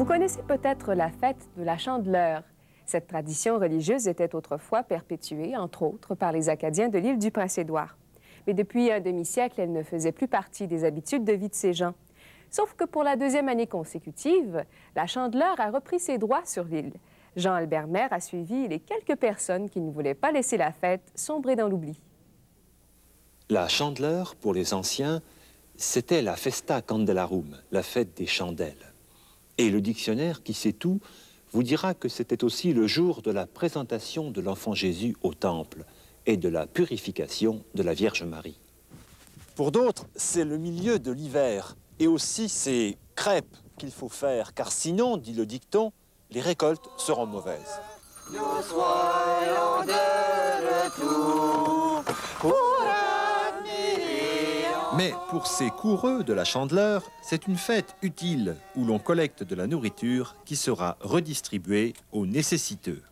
Vous connaissez peut-être la fête de la Chandeleur. Cette tradition religieuse était autrefois perpétuée, entre autres, par les Acadiens de l'île du Prince-Édouard. Mais depuis un demi-siècle, elle ne faisait plus partie des habitudes de vie de ces gens. Sauf que pour la deuxième année consécutive, la Chandeleur a repris ses droits sur l'île. Jean-Albert Maire a suivi les quelques personnes qui ne voulaient pas laisser la fête sombrer dans l'oubli. La Chandeleur, pour les anciens, c'était la Festa Candelarum, la fête des chandelles. Et le dictionnaire, qui sait tout, vous dira que c'était aussi le jour de la présentation de l'enfant Jésus au temple et de la purification de la Vierge Marie. Pour d'autres, c'est le milieu de l'hiver et aussi c'est crêpes qu'il faut faire, car sinon, dit le dicton, les récoltes seront mauvaises. Nous soyons de retour mais pour ces coureux de la chandeleur, c'est une fête utile où l'on collecte de la nourriture qui sera redistribuée aux nécessiteux.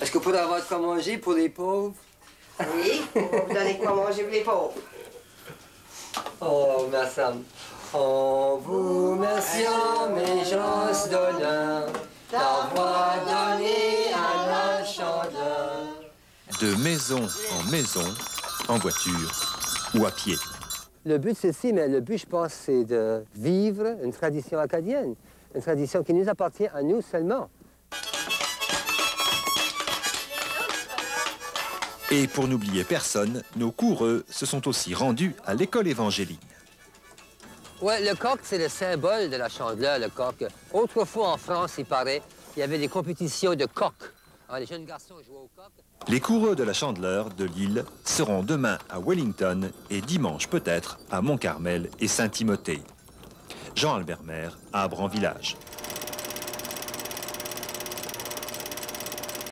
Est-ce que vous pouvez avoir de quoi manger pour les pauvres? Oui, vous donner quoi manger pour les pauvres. Oh, ma femme. On vous remercie, mes gens d'honneur, d'avoir donné à la chandeleur. De maison en maison, en voiture ou à pied. Le but, c'est ci, mais le but, je pense, c'est de vivre une tradition acadienne, une tradition qui nous appartient à nous seulement. Et pour n'oublier personne, nos coureux se sont aussi rendus à l'école évangéline. Oui, le coq, c'est le symbole de la chandeleur, le coq. Autrefois, en France, il paraît, il y avait des compétitions de coq. Ah, les coureux de la Chandeleur de Lille seront demain à Wellington et dimanche peut-être à Montcarmel et Saint-Timothée. Jean-Albert Maire à Abran Village.